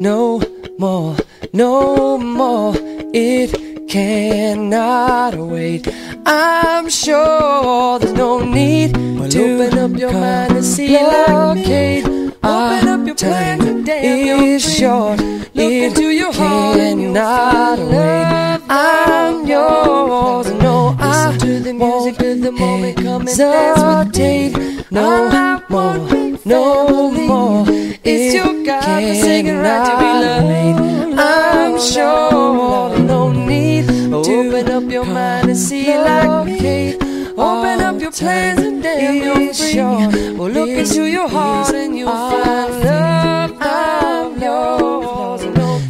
no more, no more. It cannot wait. I'm sure there's no need well, to open up your mind and see like me. Open up your time and is short. Look it into your heart cannot wait. I'm yours. No, I to the music of the moment. Come and dance with me. No more, no more. It's your God-forsaken right to be loved. I'm sure no need to open up your mind and see like me. Open up your plans and damn you're free. Well, look into your heart and you'll find love. I'm yours.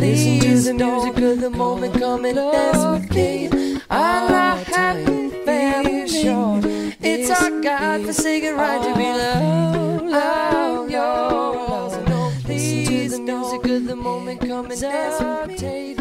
Listen to the music of the moment. Come and dance with me. I'm happy family. It's our God-forsaken right to be loved. Come and dance with me.